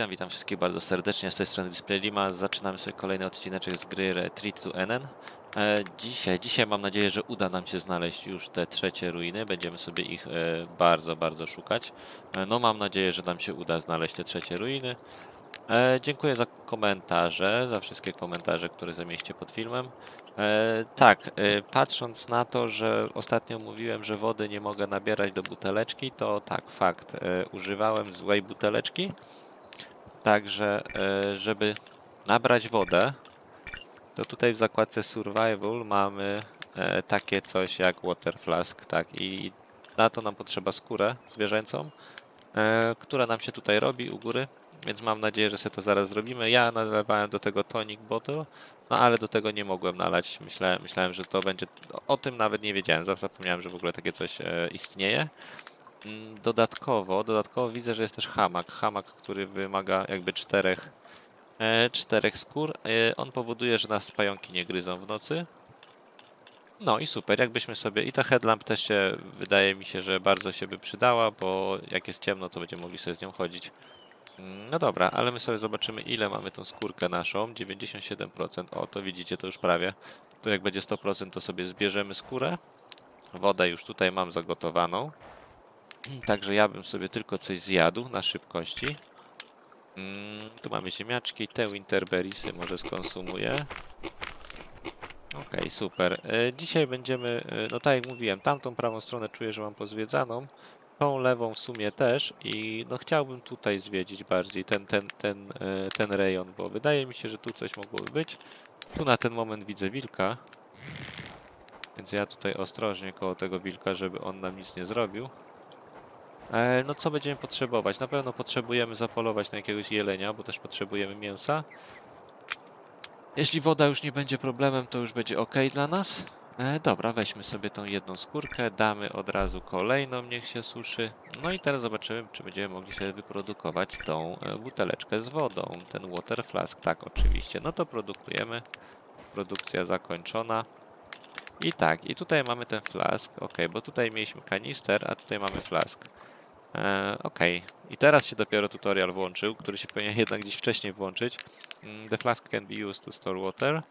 Witam, witam wszystkich bardzo serdecznie z tej strony Display Lima. Zaczynamy sobie kolejny odcineczek z gry Retreat to NN. E, dzisiaj, dzisiaj mam nadzieję, że uda nam się znaleźć już te trzecie ruiny. Będziemy sobie ich e, bardzo, bardzo szukać. E, no mam nadzieję, że nam się uda znaleźć te trzecie ruiny. E, dziękuję za komentarze, za wszystkie komentarze, które zamieście pod filmem. E, tak, e, patrząc na to, że ostatnio mówiłem, że wody nie mogę nabierać do buteleczki, to tak, fakt. E, używałem złej buteleczki. Także, e, żeby nabrać wodę, to tutaj w zakładce Survival mamy e, takie coś jak Water Flask, tak, i na to nam potrzeba skórę zwierzęcą, e, która nam się tutaj robi u góry, więc mam nadzieję, że sobie to zaraz zrobimy. Ja nalewałem do tego tonic bottle, no ale do tego nie mogłem nalać. Myślałem, myślałem że to będzie. O tym nawet nie wiedziałem. Zapomniałem, że w ogóle takie coś istnieje. Mm, Dodatkowo, dodatkowo widzę, że jest też hamak. Hamak, który wymaga jakby czterech, e, czterech skór. E, on powoduje, że nas pająki nie gryzą w nocy. No i super, jakbyśmy sobie. I ta headlamp też się wydaje mi się, że bardzo się by przydała, bo jak jest ciemno, to będziemy mogli sobie z nią chodzić. Mm, No dobra, ale my sobie zobaczymy ile mamy tą skórkę naszą. 97%. O, to widzicie, to już prawie. To jak będzie 100%, to sobie zbierzemy skórę. Wodę już tutaj mam zagotowaną. Także ja bym sobie tylko coś zjadł na szybkości. Mm, tu mamy ziemniaczki, te winterberriesy może skonsumuję. Okej, super. E, dzisiaj będziemy, e, no tak jak mówiłem, tamtą prawą stronę czuję, że mam pozwiedzaną. Tą lewą w sumie też i no chciałbym tutaj zwiedzić bardziej ten, ten, ten, e, ten rejon, bo wydaje mi się, że tu coś mogłoby być. Tu na ten moment widzę wilka. Więc ja tutaj ostrożnie koło tego wilka, żeby on nam nic nie zrobił. E, No co będziemy potrzebować? Na pewno potrzebujemy zapolować na jakiegoś jelenia, bo też potrzebujemy mięsa. Jeśli woda już nie będzie problemem, to już będzie ok dla nas. E, dobra, weźmy sobie tą jedną skórkę, damy od razu kolejną, niech się suszy. No i teraz zobaczymy, czy będziemy mogli sobie wyprodukować tą e, buteleczkę z wodą, ten water flask. Tak, oczywiście. No to produkujemy. Produkcja zakończona. I tak, i tutaj mamy ten flask, ok, bo tutaj mieliśmy kanister, a tutaj mamy flask. E, ok, i teraz się dopiero tutorial włączył, który się powinien jednak gdzieś wcześniej włączyć. Mm, The flask can be used to store water.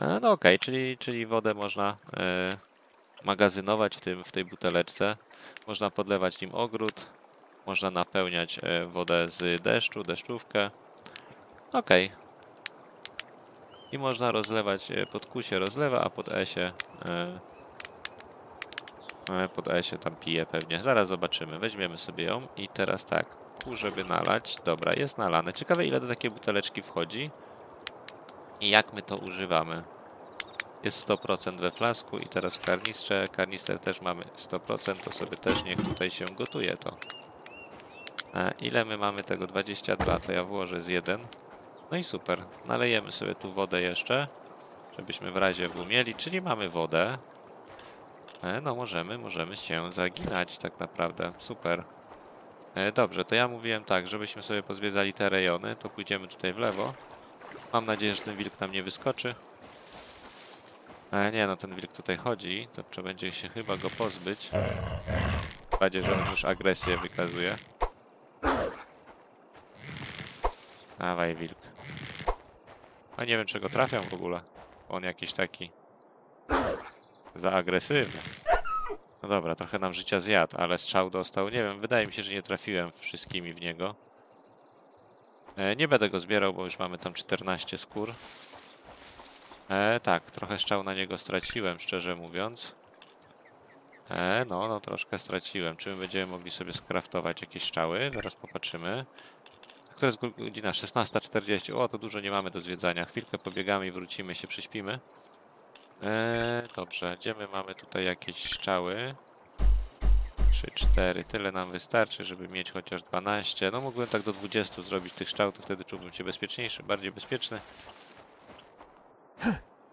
E, no ok, czyli, czyli wodę można e, magazynować w, tym, w tej buteleczce. Można podlewać nim ogród, można napełniać e, wodę z deszczu, deszczówkę. Ok. I można rozlewać, e, pod Q się rozlewa, a pod E się e, E, Pod E się tam pije pewnie. Zaraz zobaczymy. Weźmiemy sobie ją i teraz tak. Q, żeby nalać. Dobra, jest nalane. Ciekawe ile do takiej buteleczki wchodzi. I jak my to używamy. Jest 100% we flasku i teraz w karnistrze. Karnister też mamy 100%. To sobie też niech tutaj się gotuje to. A ile my mamy tego? 22. To ja włożę z 1. No i super. Nalejemy sobie tu wodę jeszcze. Żebyśmy w razie W. Czyli mamy wodę. No możemy, możemy się zaginać tak naprawdę. Super. E, Dobrze, to ja mówiłem tak, żebyśmy sobie pozwiedzali te rejony, to pójdziemy tutaj w lewo. Mam nadzieję, że ten wilk nam nie wyskoczy. E, nie, no ten wilk tutaj chodzi, to trzeba będzie się chyba go pozbyć. Bardziej, że on już agresję wykazuje. Dawaj wilk. No nie wiem, czego trafiam w ogóle. On jakiś taki za agresywny. No dobra, trochę nam życia zjadł, ale strzał dostał. Nie wiem, wydaje mi się, że nie trafiłem wszystkimi w niego. E, nie będę go zbierał, bo już mamy tam 14 skór. E, tak, trochę strzał na niego straciłem, szczerze mówiąc. E, no, no troszkę straciłem. Czy my będziemy mogli sobie skraftować jakieś strzały? Zaraz popatrzymy. Która jest go- godzina? 16.40. O, to dużo nie mamy do zwiedzania. Chwilkę pobiegamy i wrócimy, się prześpimy. Eee, dobrze, gdzie my mamy tutaj jakieś strzały? 3, 4, tyle nam wystarczy, żeby mieć chociaż 12. No mógłbym tak do 20 zrobić tych strzał, to wtedy czułbym się bezpieczniejszy, bardziej bezpieczny.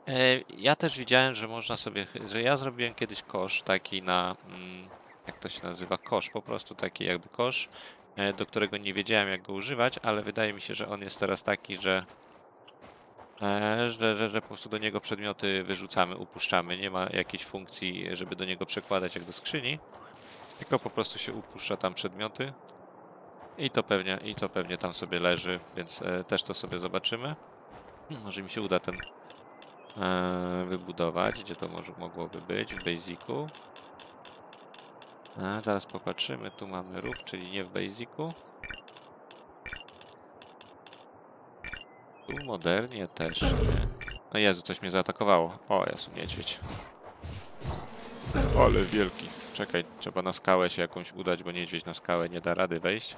Eee, ja też widziałem, że można sobie, że ja zrobiłem kiedyś kosz taki na, mm, jak to się nazywa, kosz, po prostu taki jakby kosz, e, do którego nie wiedziałem jak go używać, ale wydaje mi się, że on jest teraz taki, że że, że, że po prostu do niego przedmioty wyrzucamy, upuszczamy. Nie ma jakiejś funkcji, żeby do niego przekładać jak do skrzyni. Tylko po prostu się upuszcza tam przedmioty. I to pewnie, i to pewnie tam sobie leży, więc e, też to sobie zobaczymy. Może mi się uda ten e, wybudować, gdzie to może mogłoby być, w Basicu. A, zaraz popatrzymy, tu mamy rów, czyli nie w Basicu. Tu modernie też nie. No Jezu, coś mnie zaatakowało. O, Jezu, niedźwiedź. Ale wielki. Czekaj, trzeba na skałę się jakąś udać, bo niedźwiedź na skałę nie da rady wejść.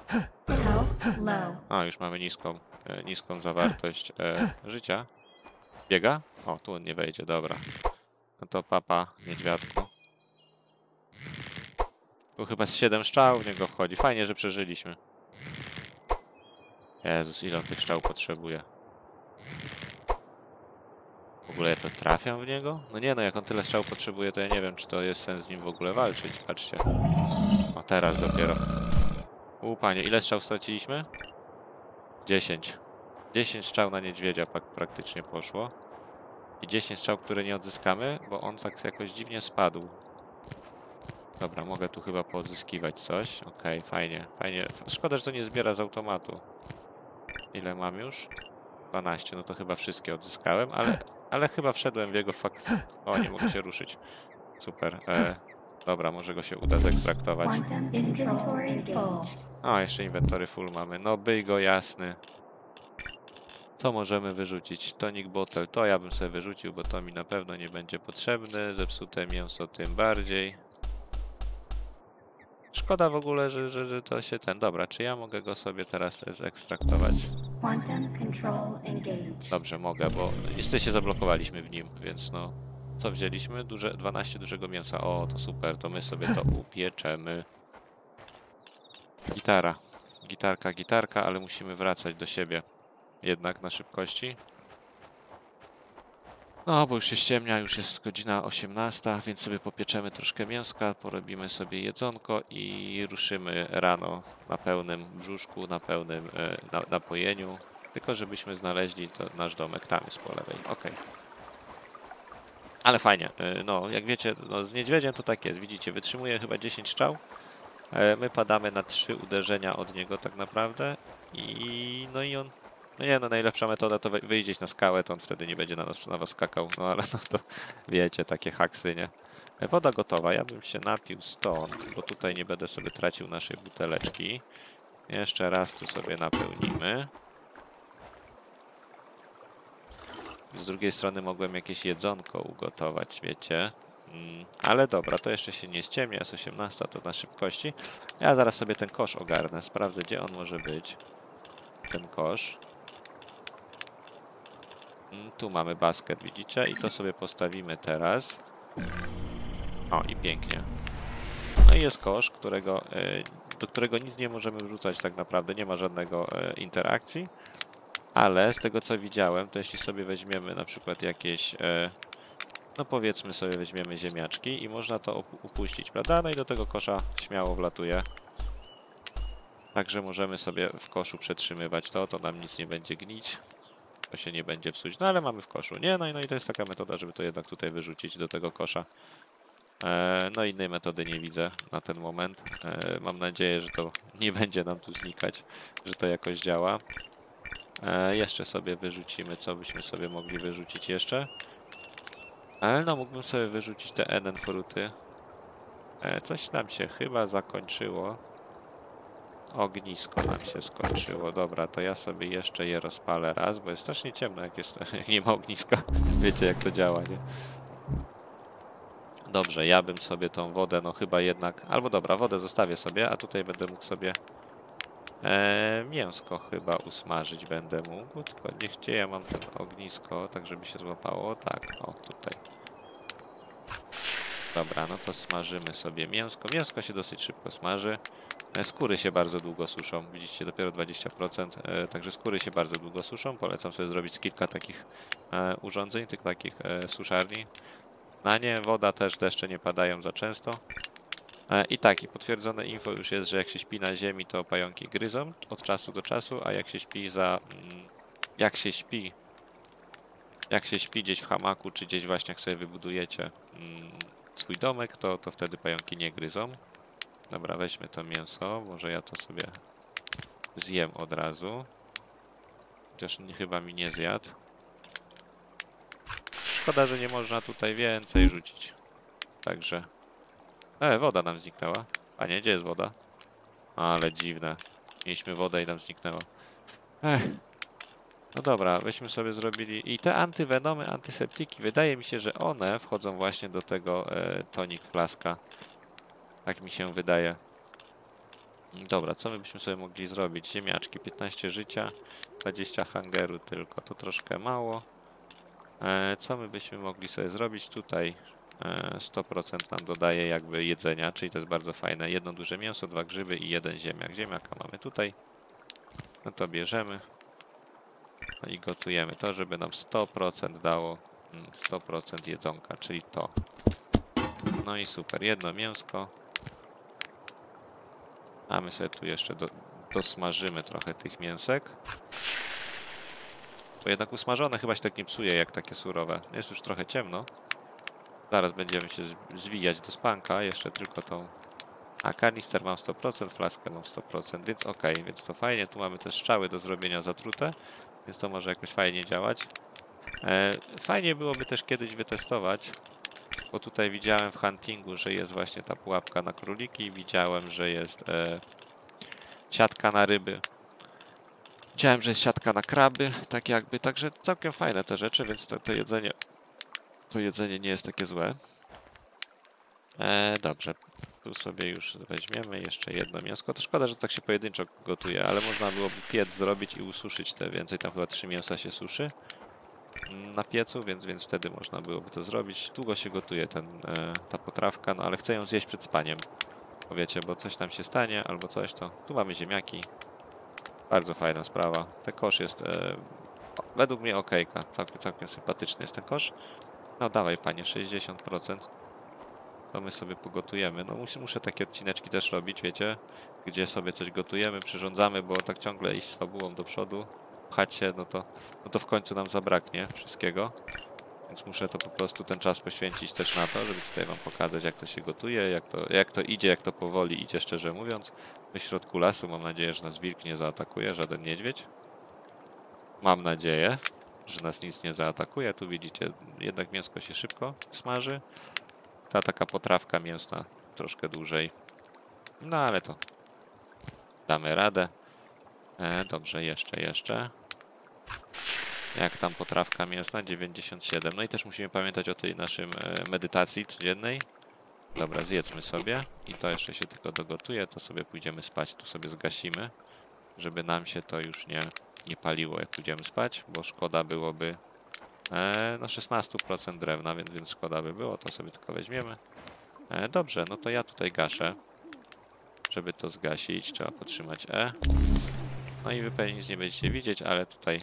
A, już mamy niską, e, niską zawartość e, życia. Biega? O, tu on nie wejdzie, dobra. No to papa, niedźwiadku. Tu chyba z 7 strzał w niego wchodzi. Fajnie, że przeżyliśmy. Jezus, ile on tych strzał potrzebuje. W ogóle ja to trafiam w niego? No nie no, jak on tyle strzał potrzebuje, to ja nie wiem, czy to jest sens z nim w ogóle walczyć. Patrzcie. O, teraz dopiero. U, panie, ile strzał straciliśmy? 10. 10 strzał na niedźwiedzia praktycznie poszło. I 10 strzał, które nie odzyskamy, bo on tak jakoś dziwnie spadł. Dobra, mogę tu chyba poodzyskiwać coś. Okej, fajnie, fajnie. Szkoda, że to nie zbiera z automatu. Ile mam już? 12, no to chyba wszystkie odzyskałem, ale, ale chyba wszedłem w jego fakt. O, nie mogę się ruszyć. Super. E, dobra, może go się uda zekstraktować. A, jeszcze inwentory full mamy. No byj go jasny. Co możemy wyrzucić? Tonic bottle. To ja bym sobie wyrzucił, bo to mi na pewno nie będzie potrzebne. Zepsute mięso tym bardziej. Szkoda w ogóle, że, że, że to się ten... Dobra, czy ja mogę go sobie teraz zekstraktować? Dobrze, mogę, bo niestety się zablokowaliśmy w nim, więc no... Co wzięliśmy? Duże, 12 dużego mięsa. O, to super, to my sobie to upieczemy. Gitara. Gitarka, gitarka, ale musimy wracać do siebie. Jednak na szybkości. No, bo już się ściemnia, już jest godzina 18, więc sobie popieczemy troszkę mięska, porobimy sobie jedzonko i ruszymy rano na pełnym brzuszku, na pełnym e, na, napojeniu. Tylko żebyśmy znaleźli to nasz domek, tam jest po lewej. Okej. Ale fajnie. e, No, jak wiecie, no, z niedźwiedziem to tak jest. Widzicie, wytrzymuje chyba 10 strzał. E, My padamy na trzy uderzenia od niego tak naprawdę i no i on no nie no najlepsza metoda to wy- wyjść na skałę, to on wtedy nie będzie na nas na was skakał, no ale no to wiecie, takie haksy, nie? Woda gotowa, ja bym się napił stąd, bo tutaj nie będę sobie tracił naszej buteleczki. Jeszcze raz tu sobie napełnimy. Z drugiej strony mogłem jakieś jedzonko ugotować, wiecie. Mm, ale dobra, to jeszcze się nie ściemnia, jest 18, to na szybkości. Ja zaraz sobie ten kosz ogarnę, sprawdzę gdzie on może być. Ten kosz. Mm, Tu mamy basket, widzicie? I to sobie postawimy teraz. O, i pięknie. No i jest kosz, którego, e, do którego nic nie możemy wrzucać tak naprawdę, nie ma żadnego e, interakcji. Ale z tego co widziałem, to jeśli sobie weźmiemy na przykład jakieś, e, no powiedzmy sobie weźmiemy ziemniaczki i można to upuścić, prawda? No i do tego kosza śmiało wlatuje. Także możemy sobie w koszu przetrzymywać to, to nam nic nie będzie gnić. To się nie będzie psuć, no ale mamy w koszu. Nie, no i, no i to jest taka metoda, żeby to jednak tutaj wyrzucić do tego kosza. E, no innej metody nie widzę na ten moment. E, mam nadzieję, że to nie będzie nam tu znikać, że to jakoś działa. E, jeszcze sobie wyrzucimy, co byśmy sobie mogli wyrzucić jeszcze. Ale no, mógłbym sobie wyrzucić te enen fruty. E, coś nam się chyba zakończyło. Ognisko nam się skończyło. Dobra, to ja sobie jeszcze je rozpalę raz, bo jest strasznie ciemno, jak, jest, jak nie ma ogniska. Wiecie, jak to działa, nie? Dobrze, ja bym sobie tą wodę, no chyba jednak... Albo dobra, wodę zostawię sobie, a tutaj będę mógł sobie e, mięsko chyba usmażyć będę mógł. Tylko niech gdzie ja mam ten ognisko, tak żeby się złapało. Tak, o tutaj. Dobra, no to smażymy sobie mięsko. Mięsko się dosyć szybko smaży. E, Skóry się bardzo długo suszą. Widzicie, dopiero 20%. E, także skóry się bardzo długo suszą. Polecam sobie zrobić kilka takich e, urządzeń, tych takich suszarni. Na nie woda też deszcze nie padają za często. I tak, i potwierdzone info już jest, że jak się śpi na ziemi, to pająki gryzą od czasu do czasu, a jak się śpi za... mm, Jak się śpi... Jak się śpi gdzieś w hamaku, czy gdzieś właśnie jak sobie wybudujecie mm, swój domek, to, to wtedy pająki nie gryzą. Dobra, weźmy to mięso, może ja to sobie zjem od razu. Chociaż nie, chyba mi nie zjadł. Szkoda, że nie można tutaj więcej rzucić. Także... E, woda nam zniknęła. A nie, gdzie jest woda? Ale dziwne. Mieliśmy wodę i nam zniknęła. Ech. No dobra, weźmy sobie zrobili... I te antywenomy, antyseptiki, wydaje mi się, że one wchodzą właśnie do tego e, tonik flaska. Tak mi się wydaje. Dobra, co my byśmy sobie mogli zrobić? Ziemniaczki, 15 życia, 20 hangeru tylko, to troszkę mało. E, co my byśmy mogli sobie zrobić tutaj? E, 100% nam dodaje jakby jedzenia, czyli to jest bardzo fajne. Jedno duże mięso, dwa grzyby i jeden ziemniak. Ziemniaka mamy tutaj. No to bierzemy. No i gotujemy to, żeby nam 100% dało mm, 100% jedzonka, czyli to. No i super, jedno mięsko. A my sobie tu jeszcze do, dosmażymy trochę tych mięsek. To jednak usmażone chyba się tak nie psuje jak takie surowe. Jest już trochę ciemno. Zaraz będziemy się zwijać do spanka, jeszcze tylko tą... A kanister mam 100%, flaskę mam 100%, więc ok, więc to fajnie. Tu mamy też strzały do zrobienia zatrute, więc to może jakoś fajnie działać. E, fajnie byłoby też kiedyś wytestować, bo tutaj widziałem w huntingu, że jest właśnie ta pułapka na króliki, widziałem, że jest e, siatka na ryby. Widziałem, że jest siatka na kraby, tak jakby, także całkiem fajne te rzeczy, więc to, to jedzenie to jedzenie nie jest takie złe. E, dobrze, tu sobie już weźmiemy jeszcze jedno mięsko. To szkoda, że tak się pojedynczo gotuje, ale można byłoby piec zrobić i ususzyć te więcej. Tam chyba trzy mięsa się suszy na piecu, więc, więc wtedy można byłoby to zrobić. Długo się gotuje ten, e, ta potrawka, no ale chcę ją zjeść przed spaniem. Bo wiecie, bo coś tam się stanie albo coś, to tu mamy ziemniaki. Bardzo fajna sprawa. Ten kosz jest e, według mnie okejka. Całkiem, całkiem sympatyczny jest ten kosz. No dawaj panie, 60%. To my sobie pogotujemy. No muszę, muszę takie odcineczki też robić, wiecie? Gdzie sobie coś gotujemy, przyrządzamy, bo tak ciągle iść z fabułą do przodu, pchać się, no to, no to w końcu nam zabraknie wszystkiego. Więc muszę to po prostu ten czas poświęcić też na to, żeby tutaj wam pokazać jak to się gotuje, jak to, jak to idzie, jak to powoli idzie, szczerze mówiąc. My w środku lasu mam nadzieję, że nas wilk nie zaatakuje, żaden niedźwiedź. Mam nadzieję że nas nic nie zaatakuje. Tu widzicie, jednak mięsko się szybko smaży. Ta taka potrawka mięsna troszkę dłużej. No ale to damy radę. E, dobrze, jeszcze, jeszcze. Jak tam potrawka mięsna? 97. No i też musimy pamiętać o tej naszym e, medytacji codziennej. Dobra, zjedzmy sobie. I to jeszcze się tylko dogotuje, to sobie pójdziemy spać. Tu sobie zgasimy, żeby nam się to już nie nie paliło jak pójdziemy spać, bo szkoda byłoby e, no 16% drewna, więc, więc szkoda by było, to sobie tylko weźmiemy. E, dobrze, no to ja tutaj gaszę. Żeby to zgasić, trzeba podtrzymać E. No i wy pewnie nic nie będziecie widzieć, ale tutaj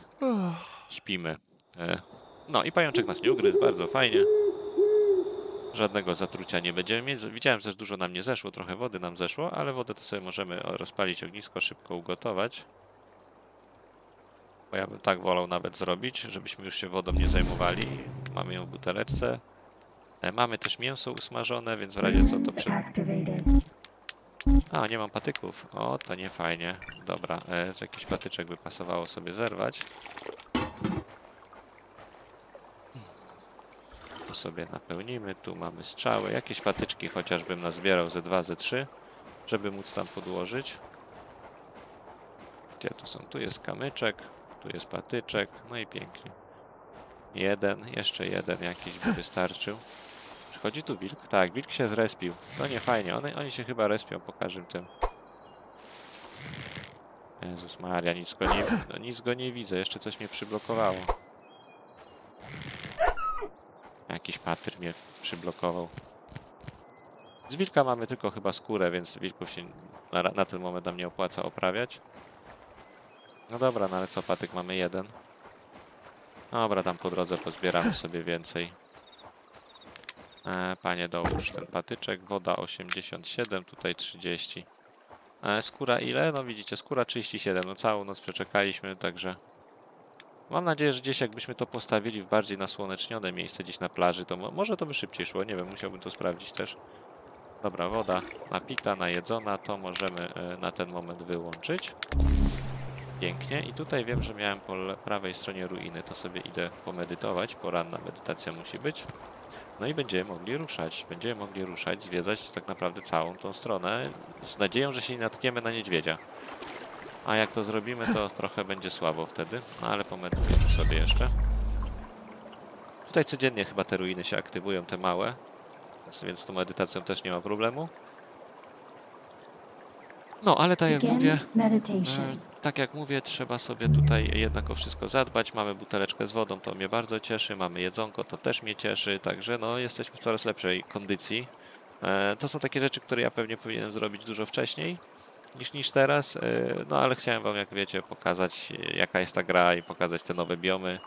śpimy. E, no i pajączek nas nie ugryzł, bardzo fajnie. Żadnego zatrucia nie będziemy mieć. Widziałem, że też dużo nam nie zeszło, trochę wody nam zeszło, ale wodę to sobie możemy rozpalić ognisko, szybko ugotować. Bo ja bym tak wolał nawet zrobić, żebyśmy już się wodą nie zajmowali. Mamy ją w buteleczce. E, Mamy też mięso usmażone, więc w razie co to przy... A, nie mam patyków. O, to nie fajnie. Dobra, e, to jakiś patyczek by pasowało sobie zerwać. Tu sobie napełnimy, tu mamy strzały. Jakieś patyczki chociażbym nazbierał ze 2, ze 3, żeby móc tam podłożyć. Gdzie tu są? Tu jest kamyczek, tu jest patyczek, no i pięknie. Jeden, jeszcze jeden jakiś by wystarczył. Przychodzi tu wilk? Tak, wilk się zrespił. To nie fajnie, one, oni się chyba respią po każdym tym. Jezus Maria, nic go nie, no nic go nie widzę, jeszcze coś mnie przyblokowało. Jakiś patyr mnie przyblokował. Z wilka mamy tylko chyba skórę, więc wilków się na, na ten moment nam nie opłaca oprawiać. No dobra, no ale co, patyk mamy jeden. Dobra, tam po drodze pozbieramy sobie więcej. E, panie, dołóż ten patyczek. Woda 87, tutaj 30. E, skóra ile? No widzicie, skóra 37. No całą noc przeczekaliśmy, także... Mam nadzieję, że gdzieś jakbyśmy to postawili w bardziej nasłonecznione miejsce, gdzieś na plaży, to mo może to by szybciej szło. Nie wiem, musiałbym to sprawdzić też. Dobra, woda napita, najedzona, to możemy e, na ten moment wyłączyć. Pięknie. I tutaj wiem, że miałem po prawej stronie ruiny, to sobie idę pomedytować. Poranna medytacja musi być. No i będziemy mogli ruszać. Będziemy mogli ruszać, zwiedzać tak naprawdę całą tą stronę z nadzieją, że się nie natkniemy na niedźwiedzia. A jak to zrobimy, to trochę będzie słabo wtedy, no ale pomedytujemy sobie jeszcze. Tutaj codziennie chyba te ruiny się aktywują, te małe, więc z tą medytacją też nie ma problemu. No, ale tak jak mówię. E, Tak jak mówię, trzeba sobie tutaj jednak o wszystko zadbać. Mamy buteleczkę z wodą, to mnie bardzo cieszy. Mamy jedzonko, to też mnie cieszy. Także no, jesteśmy w coraz lepszej kondycji. E, To są takie rzeczy, które ja pewnie powinienem zrobić dużo wcześniej niż, niż teraz. E, No ale chciałem Wam, jak wiecie, pokazać jaka jest ta gra i pokazać te nowe biomy.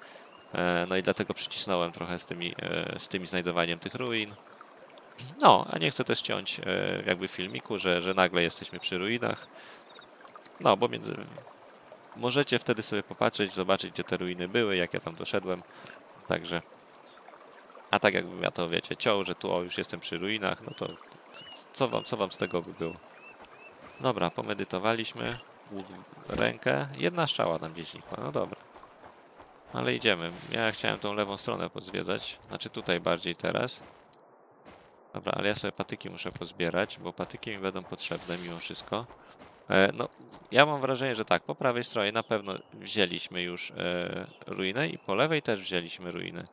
No i dlatego przycisnąłem trochę z, tymi, z tymi znajdowaniem tych ruin. No, a nie chcę też ciąć e, jakby filmiku, że, że nagle jesteśmy przy ruinach. No, bo między... możecie wtedy sobie popatrzeć, zobaczyć, gdzie te ruiny były, jak ja tam doszedłem. Także. A tak jakbym ja to wiecie, ciął, że tu o już jestem przy ruinach, no to co wam, co wam z tego by było? Dobra, pomedytowaliśmy. Rękę. Jedna strzała nam gdzieś znikła, no dobra. Ale idziemy. Ja chciałem tą lewą stronę pozwiedzać. Znaczy tutaj bardziej teraz. Dobra, ale ja sobie patyki muszę pozbierać, bo patyki mi będą potrzebne mimo wszystko. E, no, ja mam wrażenie, że tak, po prawej stronie na pewno wzięliśmy już e, ruinę i po lewej też wzięliśmy ruinę.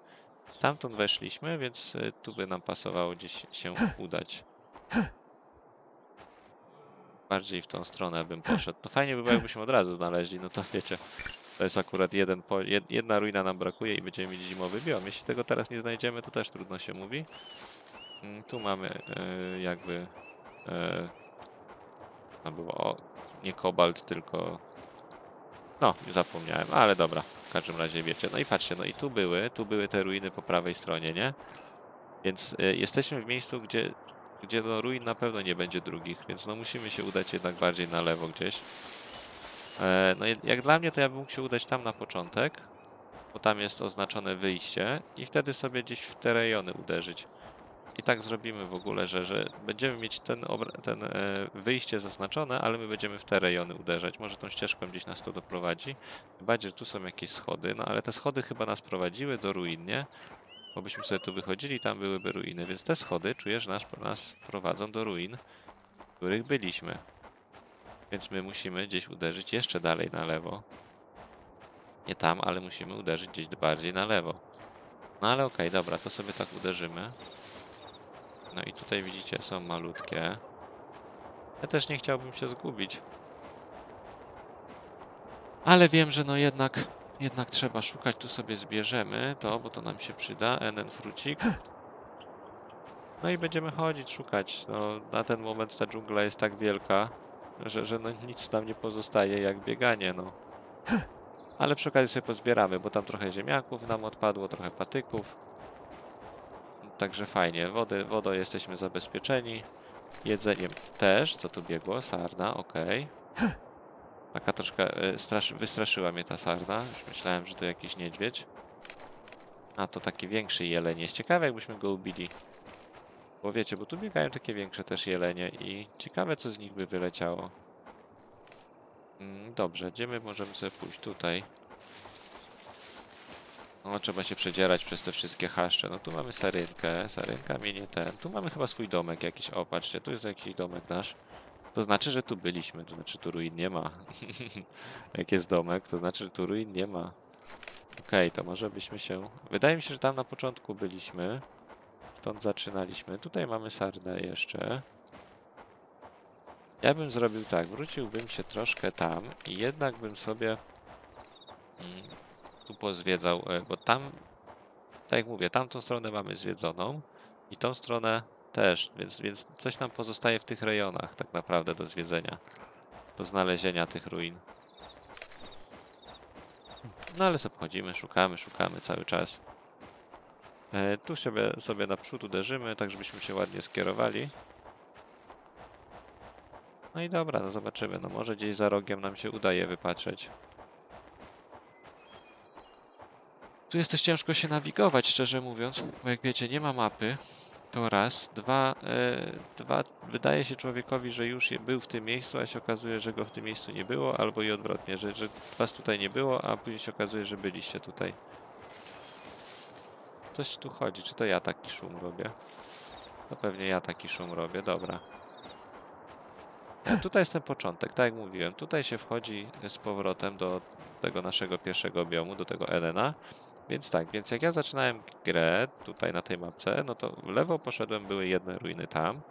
Stamtąd weszliśmy, więc e, tu by nam pasowało gdzieś się udać. Bardziej w tą stronę bym poszedł. To fajnie by było, jakbyśmy od razu znaleźli, no to wiecie. To jest akurat jeden po, jed, jedna ruina nam brakuje i będziemy mieć zimowy biom. Jeśli tego teraz nie znajdziemy, to też trudno się mówi. Mm, Tu mamy e, jakby e, no było nie kobalt, tylko no, zapomniałem, ale dobra, w każdym razie wiecie. No i patrzcie, no i tu były, tu były te ruiny po prawej stronie, nie? Więc e, jesteśmy w miejscu, gdzie, gdzie no ruin na pewno nie będzie drugich, więc no musimy się udać jednak bardziej na lewo gdzieś. No jak dla mnie to ja bym mógł się udać tam na początek, bo tam jest oznaczone wyjście i wtedy sobie gdzieś w te rejony uderzyć. I tak zrobimy w ogóle, że, że będziemy mieć ten, ten e, wyjście zaznaczone, ale my będziemy w te rejony uderzać. Może tą ścieżką gdzieś nas to doprowadzi. Bardziej, tu są jakieś schody, no ale te schody chyba nas prowadziły do ruin, nie? Bo byśmy sobie tu wychodzili, tam byłyby ruiny, więc te schody czuję, że nas, nas prowadzą do ruin, w których byliśmy. Więc my musimy gdzieś uderzyć jeszcze dalej na lewo. Nie tam, ale musimy uderzyć gdzieś bardziej na lewo. No ale okej, dobra, to sobie tak uderzymy. No i tutaj widzicie, są malutkie. Ja też nie chciałbym się zgubić. Ale wiem, że no jednak, jednak trzeba szukać. Tu sobie zbierzemy to, bo to nam się przyda. NN frucik. No i będziemy chodzić, szukać. No, na ten moment ta dżungla jest tak wielka, że, że no nic nam nie pozostaje jak bieganie, no. Ale przy okazji sobie pozbieramy, bo tam trochę ziemniaków nam odpadło, trochę patyków. Także fajnie, wody, wodą jesteśmy zabezpieczeni. Jedzeniem też, co tu biegło, sarna, okej. Taka troszkę e, straszy, wystraszyła mnie ta sarna. Już myślałem, że to jakiś niedźwiedź. A to taki większy jeleń jest. Ciekawe jakbyśmy go ubili. Bo wiecie, bo tu biegają takie większe też jelenie i ciekawe co z nich by wyleciało. Mm, Dobrze, gdzie my możemy sobie pójść? Tutaj. No, trzeba się przedzierać przez te wszystkie chaszcze. No tu mamy sarynkę, sarynka mnie nie ten. Tu mamy chyba swój domek jakiś. O, patrzcie, tu jest jakiś domek nasz. To znaczy, że tu byliśmy, to znaczy tu ruin nie ma. Jak jest domek, to znaczy, że tu ruin nie ma. Okej, to może byśmy się... Wydaje mi się, że tam na początku byliśmy. Stąd zaczynaliśmy. Tutaj mamy sarnę jeszcze. Ja bym zrobił tak, wróciłbym się troszkę tam i jednak bym sobie mm, tu pozwiedzał, e, bo tam, tak jak mówię, tamtą stronę mamy zwiedzoną i tą stronę też, więc, więc coś nam pozostaje w tych rejonach tak naprawdę do zwiedzenia, do znalezienia tych ruin. No ale sobie chodzimy, szukamy, szukamy cały czas. E, tu sobie, sobie naprzód uderzymy, tak żebyśmy się ładnie skierowali. No i dobra, no zobaczymy. No może gdzieś za rogiem nam się udaje wypatrzeć. Tu jest też ciężko się nawigować, szczerze mówiąc, bo jak wiecie, nie ma mapy. To raz. Dwa, e, dwa, wydaje się człowiekowi, że już był w tym miejscu, a się okazuje, że go w tym miejscu nie było, albo i odwrotnie, że, że was tutaj nie było, a później się okazuje, że byliście tutaj. Coś tu chodzi, czy to ja taki szum robię? To pewnie ja taki szum robię, dobra. E, Tutaj jest ten początek, tak jak mówiłem. Tutaj się wchodzi z powrotem do tego naszego pierwszego biomu, do tego Elena. Więc tak, więc jak ja zaczynałem grę tutaj na tej mapce, no to w lewo poszedłem, były jedne ruiny tam,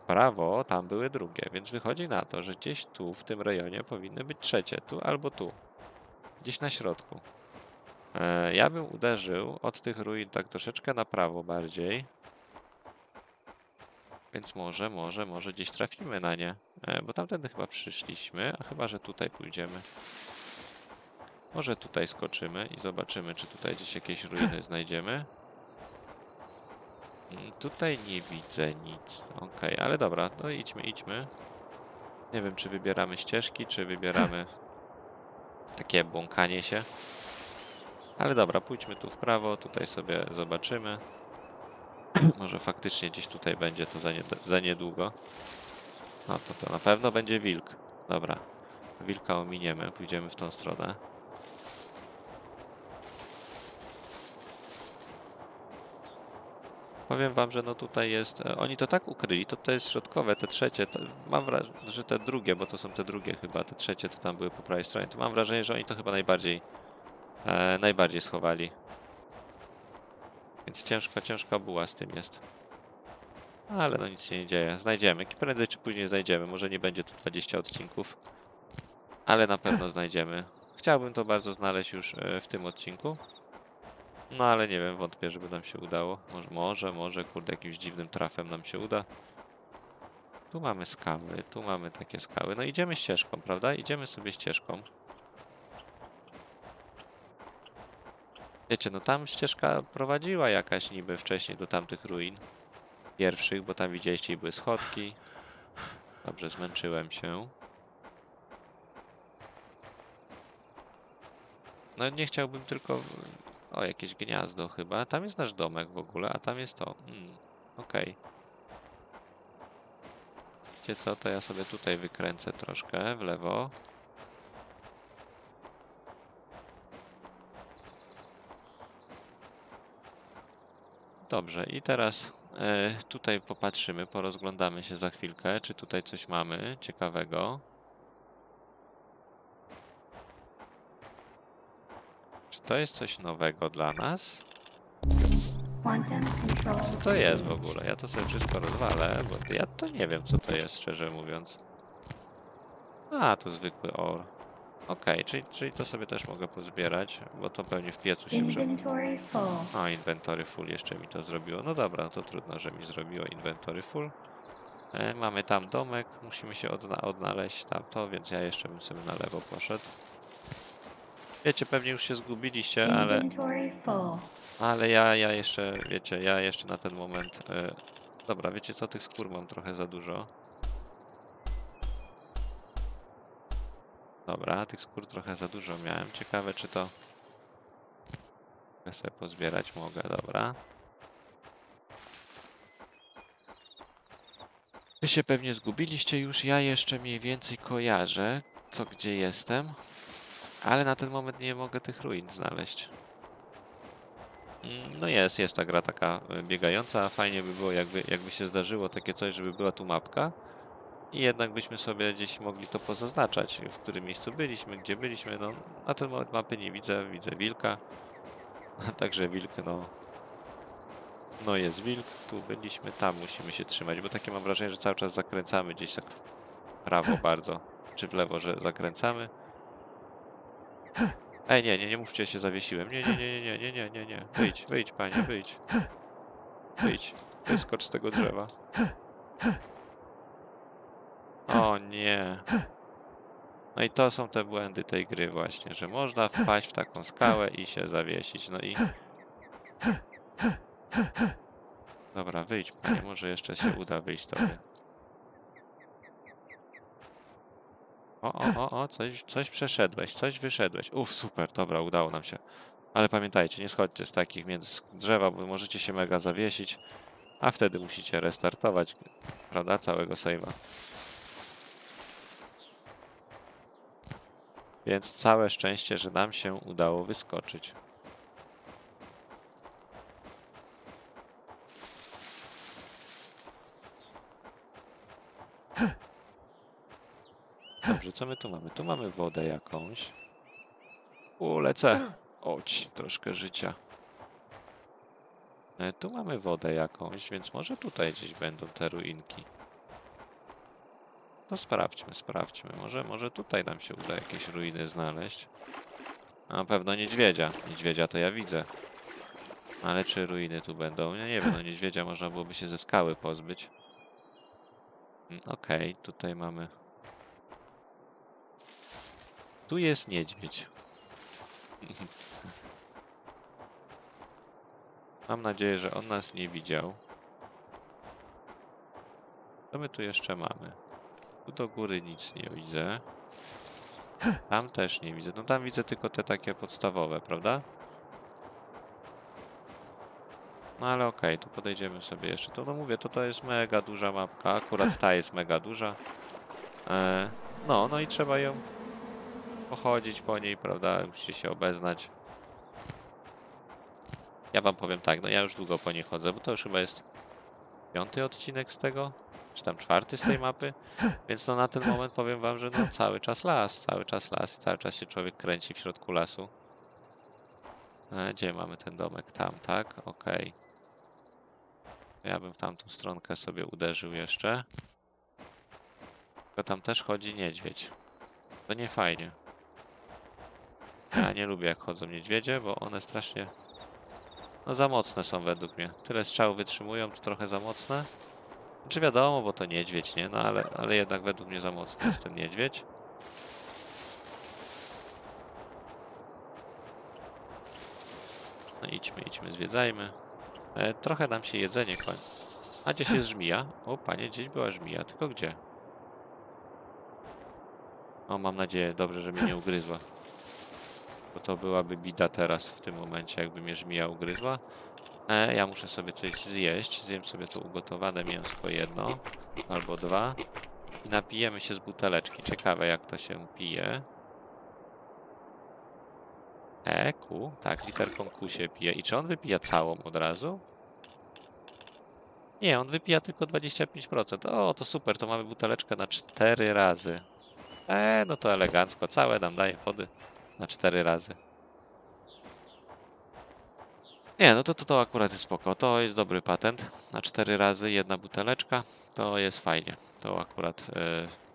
w prawo tam były drugie, więc wychodzi na to, że gdzieś tu w tym rejonie powinny być trzecie, tu albo tu, gdzieś na środku. E, ja bym uderzył od tych ruin tak troszeczkę na prawo bardziej, więc może, może, może gdzieś trafimy na nie, e, bo tamtędy chyba przyszliśmy, a chyba, że tutaj pójdziemy. Może tutaj skoczymy i zobaczymy, czy tutaj gdzieś jakieś ruiny znajdziemy. Mm, Tutaj nie widzę nic. Okej, ale dobra, no idźmy, idźmy. Nie wiem, czy wybieramy ścieżki, czy wybieramy takie błąkanie się. Ale dobra, pójdźmy tu w prawo, tutaj sobie zobaczymy. Może faktycznie gdzieś tutaj będzie to za, nie, za niedługo. No to to na pewno będzie wilk. Dobra, wilka ominiemy, pójdziemy w tą stronę. Powiem wam, że no tutaj jest. e, Oni to tak ukryli, to to jest środkowe, te trzecie. To, mam wrażenie, że te drugie, bo to są te drugie chyba, te trzecie to tam były po prawej stronie. To mam wrażenie, że oni to chyba najbardziej e, najbardziej schowali. Więc ciężka, ciężka buła z tym jest. Ale no nic się nie dzieje. Znajdziemy. Prędzej czy później znajdziemy. Może nie będzie to 20 odcinków. Ale na pewno znajdziemy. Chciałbym to bardzo znaleźć już e, w tym odcinku. No ale nie wiem, wątpię, żeby nam się udało. Może, może, może, kurde, jakimś dziwnym trafem nam się uda. Tu mamy skały, tu mamy takie skały. No idziemy ścieżką, prawda? Idziemy sobie ścieżką. Wiecie, no tam ścieżka prowadziła jakaś niby wcześniej do tamtych ruin. Pierwszych, bo tam widzieliście i były schodki. Dobrze, zmęczyłem się. No nie chciałbym tylko... O, jakieś gniazdo chyba. Tam jest nasz domek w ogóle, a tam jest to. Mm, Okej. Wiecie co, to ja sobie tutaj wykręcę troszkę w lewo. Dobrze, i teraz e, tutaj popatrzymy, porozglądamy się za chwilkę, czy tutaj coś mamy ciekawego. To jest coś nowego dla nas? Co to jest w ogóle? Ja to sobie wszystko rozwalę, bo ja to nie wiem, co to jest, szczerze mówiąc. A, to zwykły or. Okej, czyli, czyli to sobie też mogę pozbierać, bo to pewnie w piecu się prze... O, inventory full jeszcze mi to zrobiło. No dobra, to trudno, że mi zrobiło inventory full. E, mamy tam domek, musimy się odna odnaleźć tamto, więc ja jeszcze bym sobie na lewo poszedł. Wiecie, pewnie już się zgubiliście, ale... Ale ja, ja jeszcze, wiecie, ja jeszcze na ten moment. E, dobra, wiecie co, tych skór mam trochę za dużo. Dobra, tych skór trochę za dużo miałem. Ciekawe, czy to. Ja sobie pozbierać mogę, dobra. Wy się pewnie zgubiliście już, ja jeszcze mniej więcej kojarzę, co gdzie jestem. Ale na ten moment nie mogę tych ruin znaleźć. Mm, No jest, jest ta gra taka e, biegająca, fajnie by było jakby, jakby się zdarzyło takie coś, żeby była tu mapka. I jednak byśmy sobie gdzieś mogli to pozaznaczać, w którym miejscu byliśmy, gdzie byliśmy, no na ten moment mapy nie widzę, widzę wilka, także wilk, no. No jest wilk, tu byliśmy, tam musimy się trzymać, bo takie mam wrażenie, że cały czas zakręcamy gdzieś tak w prawo bardzo, czy w lewo, że zakręcamy. Ej, nie, nie, nie mówcie, się zawiesiłem. Nie, nie, nie, nie, nie, nie, nie, nie. Wyjdź, wyjdź, panie, wyjdź. Wyjdź. Wyskocz z tego drzewa. O nie. No i to są te błędy tej gry właśnie, że można wpaść w taką skałę i się zawiesić. No i... Dobra, wyjdź, panie, może jeszcze się uda wyjść tobie. O, o, o, o, coś, coś przeszedłeś, coś wyszedłeś. Uf, super, dobra, udało nam się. Ale pamiętajcie, nie schodźcie z takich między drzewa, bo możecie się mega zawiesić A wtedy musicie restartować, prawda, całego save'a. Więc całe szczęście, że nam się udało wyskoczyć. Dobrze, co my tu mamy? Tu mamy wodę jakąś. U, lecę. Oć, troszkę życia. E, Tu mamy wodę jakąś, więc może tutaj gdzieś będą te ruinki. No sprawdźmy, sprawdźmy. Może, może tutaj nam się uda jakieś ruiny znaleźć. Na pewno niedźwiedzia. Niedźwiedzia to ja widzę. Ale czy ruiny tu będą? Ja nie wiem, no niedźwiedzia można byłoby się ze skały pozbyć. Mm, Okej, tutaj mamy... Tu jest niedźwiedź. Mam nadzieję, że on nas nie widział. Co my tu jeszcze mamy? Tu do góry nic nie widzę. Tam też nie widzę. No tam widzę tylko te takie podstawowe, prawda? No ale okej, tu podejdziemy sobie jeszcze. To no mówię, to to jest mega duża mapka. Akurat ta jest mega duża. E, no, no i trzeba ją pochodzić po niej, prawda? Musicie się obeznać. Ja wam powiem tak, no ja już długo po niej chodzę, bo to już chyba jest piąty odcinek z tego, czy tam czwarty z tej mapy, więc no na ten moment powiem wam, że no cały czas las, cały czas las i cały czas się człowiek kręci w środku lasu. E, gdzie mamy ten domek? Tam, tak? Okej. Ja bym w tamtą stronkę sobie uderzył jeszcze. Tylko tam też chodzi niedźwiedź. To nie fajnie. Ja nie lubię jak chodzą niedźwiedzie, bo one strasznie no za mocne są według mnie. Tyle strzał wytrzymują, to trochę za mocne. Czy wiadomo, bo to niedźwiedź, nie? No ale, ale jednak według mnie za mocny jest ten niedźwiedź. No idźmy, idźmy, zwiedzajmy. E, trochę nam się jedzenie kończy. A gdzieś jest żmija? O panie, gdzieś była żmija, tylko gdzie? O, mam nadzieję, dobrze, że mnie nie ugryzła. Bo to byłaby bida teraz w tym momencie, jakby mnie żmija ugryzła. E, ja muszę sobie coś zjeść. Zjem sobie to ugotowane mięsko jedno albo dwa. I napijemy się z buteleczki. Ciekawe jak to się pije. E, Q. Tak, literką Q się pije. I czy on wypija całą od razu? Nie, on wypija tylko 25%. O, to super, to mamy buteleczkę na 4 razy. E, no to elegancko. Całe nam daje wody na 4 razy. Nie, no to, to to akurat jest spoko. To jest dobry patent. Na 4 razy jedna buteleczka. To jest fajnie. To akurat. y,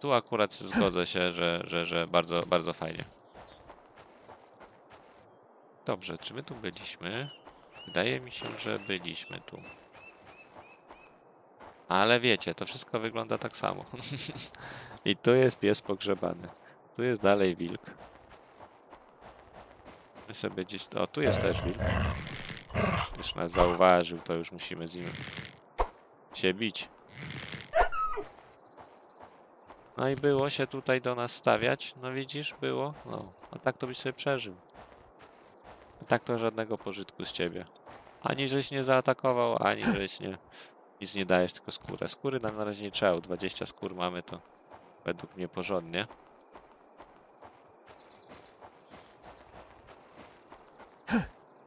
tu akurat zgodzę się, że, że, że bardzo, bardzo fajnie. Dobrze, czy my tu byliśmy? Wydaje mi się, że byliśmy tu. Ale wiecie, to wszystko wygląda tak samo. I tu jest pies pogrzebany. Tu jest dalej wilk. My sobie gdzieś... O, tu jest też wilk. Już nas zauważył, to już musimy z nim się bić. No i było się tutaj do nas stawiać. No widzisz, było. No, a tak to byś sobie przeżył. A tak to żadnego pożytku z ciebie. Ani żeś nie zaatakował, ani żeś nie... Nic nie dajesz, tylko skórę. Skóry nam na razie nie trzeba. 20 skór mamy to według mnie porządnie.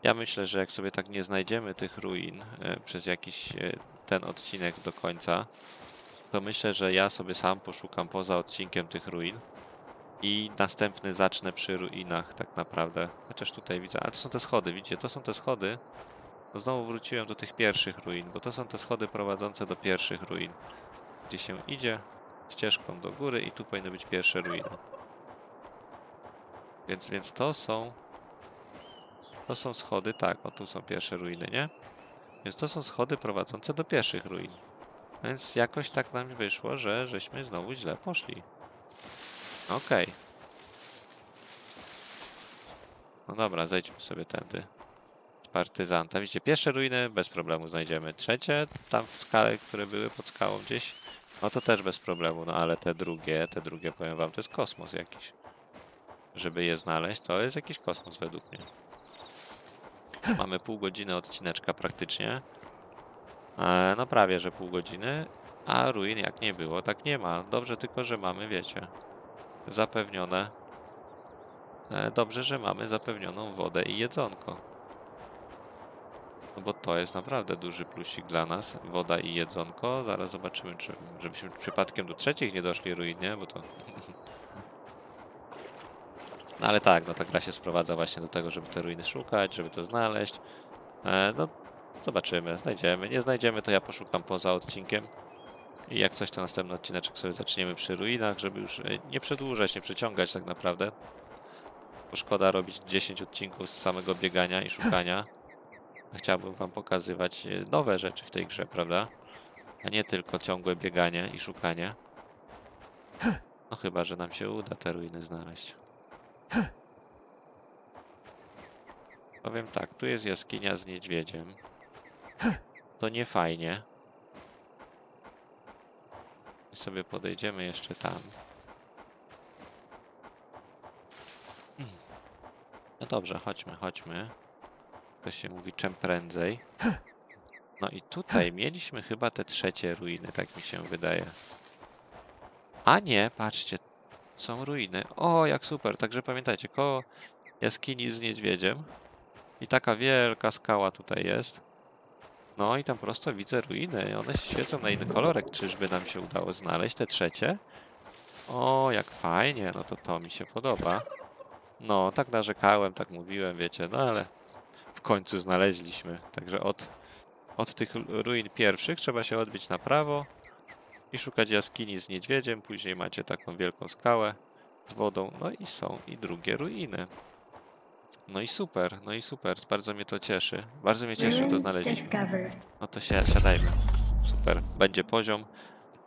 Ja myślę, że jak sobie tak nie znajdziemy tych ruin e, przez jakiś e, ten odcinek do końca, to myślę, że ja sobie sam poszukam poza odcinkiem tych ruin i następny zacznę przy ruinach tak naprawdę. Chociaż tutaj widzę, a to są te schody, widzicie, to są te schody. No znowu wróciłem do tych pierwszych ruin, bo to są te schody prowadzące do pierwszych ruin, gdzie się idzie ścieżką do góry i tu powinny być pierwsze ruiny. Więc, więc to są to są schody, tak, o tu są pierwsze ruiny, nie? Więc to są schody prowadzące do pierwszych ruin. Więc jakoś tak nam wyszło, że żeśmy znowu źle poszli. Okej. No dobra, zejdźmy sobie tędy. Partyzanta. Widzicie, pierwsze ruiny bez problemu znajdziemy. Trzecie, tam w skale, które były pod skałą gdzieś, no to też bez problemu. No ale te drugie, te drugie, powiem wam, to jest kosmos jakiś. Żeby je znaleźć, to jest jakiś kosmos według mnie. Mamy pół godziny odcineczka praktycznie. E, no prawie, że pół godziny, a ruin jak nie było, tak nie ma. Dobrze tylko, że mamy, wiecie, zapewnione. E, dobrze, że mamy zapewnioną wodę i jedzonko. No bo to jest naprawdę duży plusik dla nas. Woda i jedzonko. Zaraz zobaczymy, czy, żebyśmy przypadkiem do trzecich nie doszli ruin, nie? Bo to... No ale tak, no ta gra się sprowadza właśnie do tego, żeby te ruiny szukać, żeby to znaleźć. E, no, zobaczymy, znajdziemy. Nie znajdziemy, to ja poszukam poza odcinkiem. I jak coś, to następny odcineczek sobie zaczniemy przy ruinach, żeby już e, nie przedłużać, nie przeciągać tak naprawdę. Bo szkoda robić 10 odcinków z samego biegania i szukania. Chciałbym wam pokazywać e, nowe rzeczy w tej grze, prawda? A nie tylko ciągłe bieganie i szukanie. No chyba, że nam się uda te ruiny znaleźć. Powiem tak, tu jest jaskinia z niedźwiedziem. To nie fajnie. I sobie podejdziemy jeszcze tam. No dobrze, chodźmy, chodźmy. To się mówi czym prędzej. No i tutaj mieliśmy chyba te trzecie ruiny, tak mi się wydaje. A nie, patrzcie, są ruiny. O, jak super. Także pamiętajcie, koło jaskini z niedźwiedziem. I taka wielka skała tutaj jest. No i tam prosto widzę ruiny. One się świecą na inny kolorek. Czyżby nam się udało znaleźć te trzecie? O, jak fajnie. No to to mi się podoba. No, tak narzekałem, tak mówiłem, wiecie. No ale w końcu znaleźliśmy. Także od, od tych ruin pierwszych trzeba się odbić na prawo i szukać jaskini z niedźwiedziem. Później macie taką wielką skałę z wodą. No i są i drugie ruiny. No i super, no i super. Bardzo mnie to cieszy. Bardzo mnie cieszy, że to znaleźliśmy. No to się siadajmy. Super. Będzie poziom.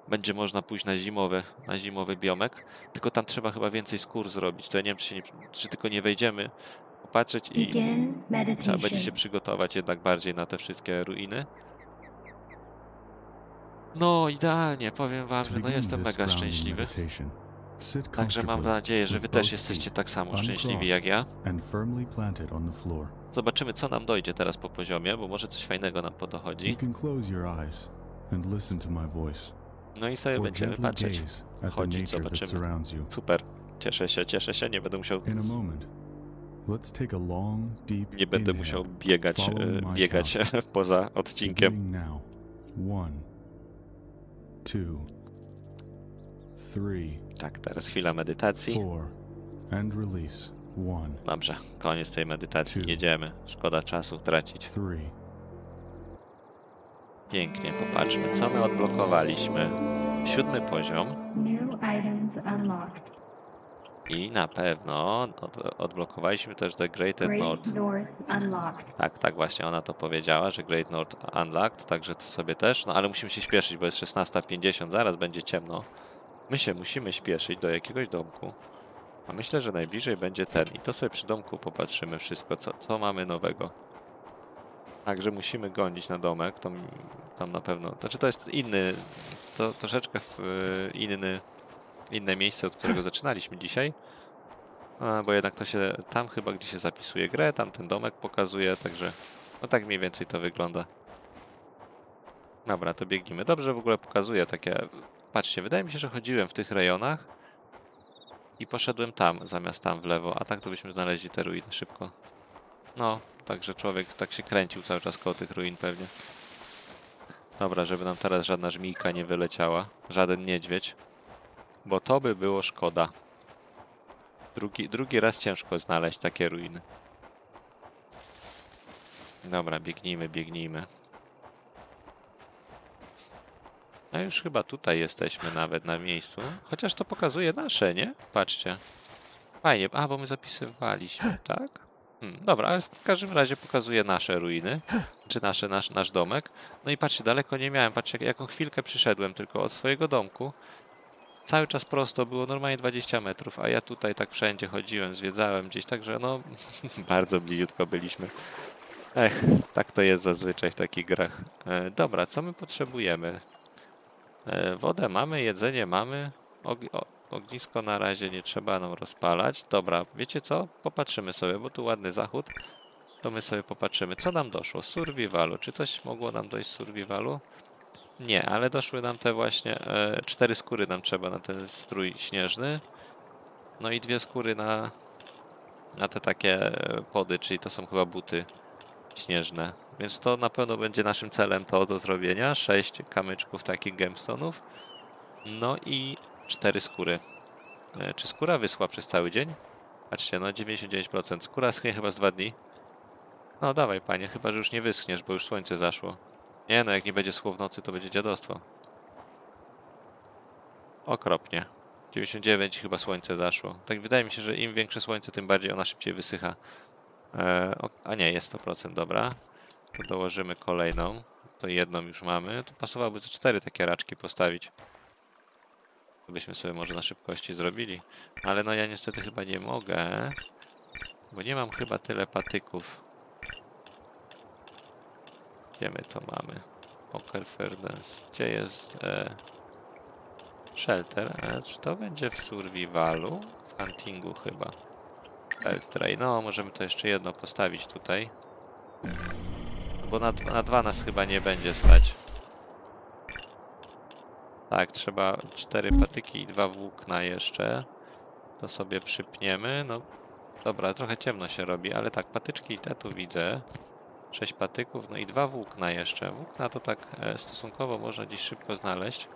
Będzie można pójść na zimowy, na zimowy biomek. Tylko tam trzeba chyba więcej skór zrobić. To ja nie wiem, czy, nie, czy tylko nie wejdziemy, popatrzeć i trzeba będzie się przygotować jednak bardziej na te wszystkie ruiny. No, idealnie. Powiem wam, że no jestem mega szczęśliwy. Także mam nadzieję, że wy też jesteście tak samo szczęśliwi jak ja. Zobaczymy, co nam dojdzie teraz po poziomie, bo może coś fajnego nam podochodzi. No i sobie będziemy patrzeć. chodzić, zobaczymy. Super. Cieszę się, cieszę się. Nie będę musiał, nie będę musiał biegać, e, biegać poza odcinkiem. One, two, three, Tak, teraz chwila medytacji. four, and release. One, Dobrze, koniec tej medytacji. Two. Jedziemy. Szkoda czasu tracić. three, Pięknie, popatrzmy, co my odblokowaliśmy. Siódmy poziom New items unlocked. I na pewno od, odblokowaliśmy też The Greater Great North. Tak, tak właśnie ona to powiedziała, że Great North Unlocked, także to sobie też. No ale musimy się śpieszyć, bo jest 16.50, zaraz będzie ciemno. My się musimy śpieszyć do jakiegoś domku. A myślę, że najbliżej będzie ten. I to sobie przy domku popatrzymy wszystko, co, co mamy nowego. Także musimy gonić na domek, tam, tam na pewno. Znaczy to jest inny, to troszeczkę inny, inne miejsce, od którego zaczynaliśmy dzisiaj. A, bo jednak to się tam chyba, gdzie się zapisuje grę, tam ten domek pokazuje, także no tak mniej więcej to wygląda. Dobra, to biegniemy. Dobrze w ogóle pokazuje takie... Patrzcie, wydaje mi się, że chodziłem w tych rejonach i poszedłem tam, zamiast tam w lewo, a tak to byśmy znaleźli te ruiny szybko. No, także człowiek tak się kręcił cały czas koło tych ruin pewnie. Dobra, żeby nam teraz żadna żmijka nie wyleciała, żaden niedźwiedź, bo to by było szkoda. Drugi, drugi raz ciężko znaleźć takie ruiny. Dobra, biegnijmy, biegnijmy. A już chyba tutaj jesteśmy nawet na miejscu. Chociaż to pokazuje nasze, nie? Patrzcie. Fajnie. A, bo my zapisywaliśmy, tak? Hmm, dobra, ale w każdym razie pokazuje nasze ruiny. Czy nasze, nasz, nasz domek. No i patrzcie, daleko nie miałem. Patrzcie, jak- jaką chwilkę przyszedłem tylko od swojego domku. Cały czas prosto było normalnie 20 metrów, a ja tutaj tak wszędzie chodziłem, zwiedzałem gdzieś, także no bardzo bliziutko byliśmy. Ech, tak to jest zazwyczaj w takich grach. E, dobra, co my potrzebujemy? E, wodę mamy, jedzenie mamy, o, ognisko na razie nie trzeba nam rozpalać. Dobra, wiecie co? Popatrzymy sobie, bo tu ładny zachód. to my sobie popatrzymy, co nam doszło survivalu. Czy coś mogło nam dojść z survivalu? Nie, ale doszły nam te właśnie e, cztery skóry nam trzeba na ten strój śnieżny. No i dwie skóry na, na te takie pody, czyli to są chyba buty śnieżne. Więc to na pewno będzie naszym celem to do zrobienia. Sześć kamyczków takich gemstone'ów. No i cztery skóry. E, Czy skóra wyschła przez cały dzień? Patrzcie, no 99%. Skóra schnie chyba z dwa dni. No dawaj panie, chyba że już nie wyschniesz, bo już słońce zaszło. Nie no, jak nie będzie schło w nocy, to będzie dziadostwo. Okropnie. 99 chyba słońce zaszło. Tak wydaje mi się, że im większe słońce, tym bardziej ona szybciej wysycha. E, o, a nie, jest 100%, dobra. To dołożymy kolejną. To jedną już mamy. To pasowałoby ze cztery takie raczki postawić. To byśmy sobie może na szybkości zrobili. Ale no ja niestety chyba nie mogę. Bo nie mam chyba tyle patyków. Gdzie my to mamy? Poker Ferdens. Gdzie jest e, Shelter? E, czy to będzie w Survivalu? W Huntingu chyba. Eltray. No, możemy to jeszcze jedno postawić tutaj. Bo na, na dwa nas chyba nie będzie stać. Tak, trzeba cztery patyki i dwa włókna jeszcze. To sobie przypniemy. No, dobra, trochę ciemno się robi, ale tak, patyczki i te tu widzę. Sześć patyków, no i dwa włókna jeszcze. Włókna to tak e, stosunkowo można dziś szybko znaleźć.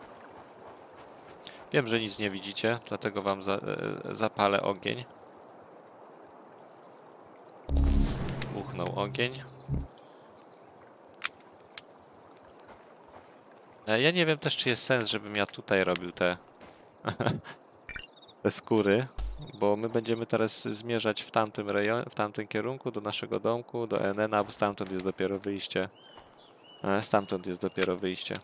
Wiem, że nic nie widzicie, dlatego wam za, e, zapalę ogień. Buchnął ogień. E, Ja nie wiem też, czy jest sens, żebym ja tutaj robił te, te skóry, bo my będziemy teraz zmierzać w tamtym w tamtym kierunku, do naszego domku, do NN, bo stamtąd jest dopiero wyjście. E, Stamtąd jest dopiero wyjście.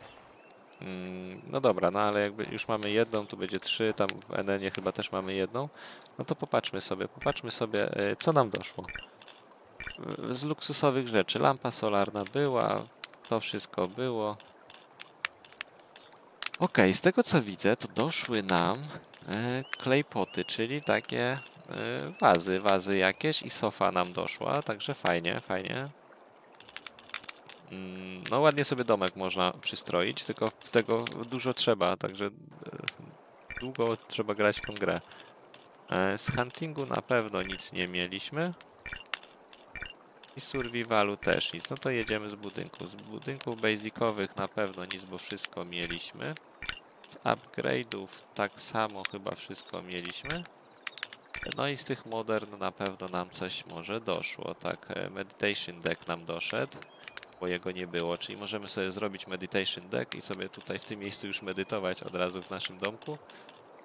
Mm, No dobra, no ale jakby już mamy jedną, tu będzie trzy, tam w NN chyba też mamy jedną. No to popatrzmy sobie, popatrzmy sobie, e, co nam doszło. E, Z luksusowych rzeczy, lampa solarna była, to wszystko było. Okej, z tego co widzę, to doszły nam klejpoty, czyli takie e, wazy, wazy jakieś i sofa nam doszła, także fajnie, fajnie. Mm, No ładnie sobie domek można przystroić, tylko tego dużo trzeba, także e, długo trzeba grać w tą grę. E, Z huntingu na pewno nic nie mieliśmy. I survivalu też nic. No to jedziemy z budynku. Z budynków basicowych na pewno nic, bo wszystko mieliśmy. Upgrade'ów tak samo chyba wszystko mieliśmy. No i z tych modern na pewno nam coś może doszło. Tak, e, meditation deck nam doszedł, bo jego nie było, czyli możemy sobie zrobić meditation deck i sobie tutaj w tym miejscu już medytować od razu w naszym domku.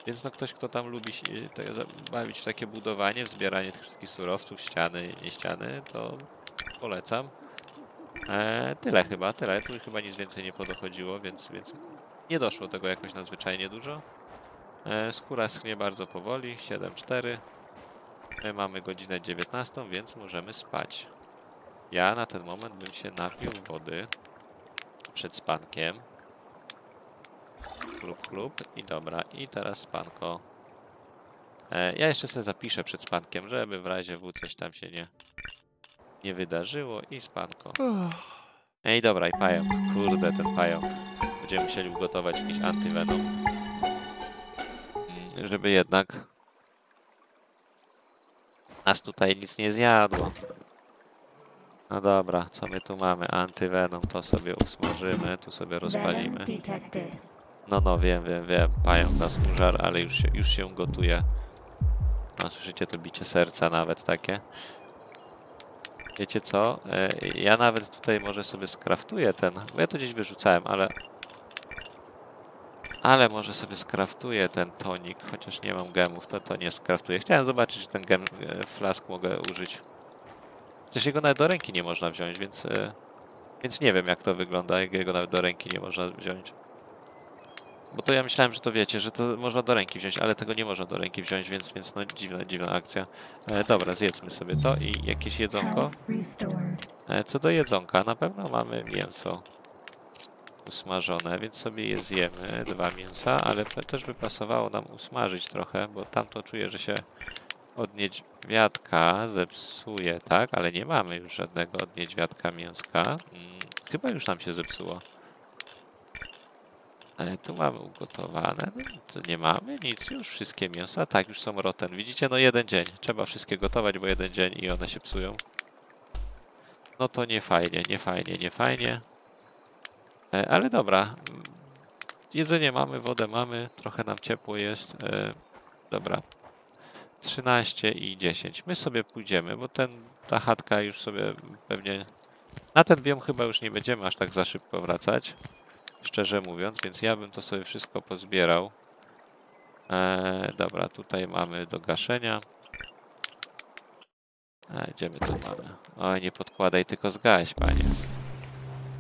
Więc no ktoś, kto tam lubi się, za- bawić w takie budowanie, w zbieranie tych wszystkich surowców, ściany, nie ściany, to polecam. E, tyle chyba, tyle. Tu chyba nic więcej nie podochodziło, więc, więc nie doszło tego jakoś nadzwyczajnie dużo. E, skóra schnie bardzo powoli, 7-4. My mamy godzinę 19, więc możemy spać. Ja na ten moment bym się napił wody przed spankiem. Klub, klub i dobra, i teraz spanko. E, ja jeszcze sobie zapiszę przed spankiem, żeby w razie W coś tam się nie, nie wydarzyło i spanko. Ej, dobra, i pająk. Kurde, ten pająk. Będziemy musieli ugotować jakiś antyvenom. Mm, Żeby jednak nas tutaj nic nie zjadło. No dobra, co my tu mamy? Antyvenom, to sobie usmażymy, tu sobie rozpalimy. No, no, wiem, wiem, wiem. Pająk nas użar, ale już się, już się gotuje. No, słyszycie to bicie serca nawet takie. Wiecie co? E, Ja nawet tutaj może sobie skraftuję ten, bo ja to gdzieś wyrzucałem, ale... Ale może sobie skraftuję ten tonik, chociaż nie mam gemów, to to nie skraftuję. Chciałem zobaczyć, czy ten gem e, flask mogę użyć. Przecież jego nawet do ręki nie można wziąć, więc... e, Więc nie wiem jak to wygląda, jak jego nawet do ręki nie można wziąć. Bo to ja myślałem, że to wiecie, że to można do ręki wziąć, ale tego nie można do ręki wziąć, więc, więc no dziwna, dziwna akcja. E, dobra, zjedzmy sobie to i jakieś jedzonko. E, co do jedzonka, na pewno mamy mięso usmażone, więc sobie je zjemy, dwa mięsa, ale też by pasowało nam usmażyć trochę, bo tamto czuję, że się od niedźwiadka zepsuje, tak? Ale nie mamy już żadnego od niedźwiadka mięska. Mm, chyba już nam się zepsuło. Ale tu mamy ugotowane. No, to nie mamy nic już. Wszystkie mięsa. Tak, już są roten. Widzicie? No jeden dzień. Trzeba wszystkie gotować, bo jeden dzień i one się psują. No to nie fajnie, nie fajnie, nie fajnie. E, ale dobra. Jedzenie mamy, wodę mamy. Trochę nam ciepło jest. E, dobra. 13 i 10. My sobie pójdziemy, bo ten, ta chatka już sobie pewnie... Na ten biom chyba już nie będziemy aż tak za szybko wracać. Szczerze mówiąc, więc ja bym to sobie wszystko pozbierał. Eee, dobra, tutaj mamy do gaszenia. E, gdzie my tu mamy? Oj, nie podkładaj, tylko zgaś, panie.